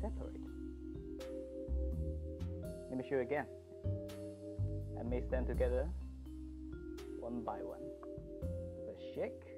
separate. Let me show you again. And mix them together one by one. Shake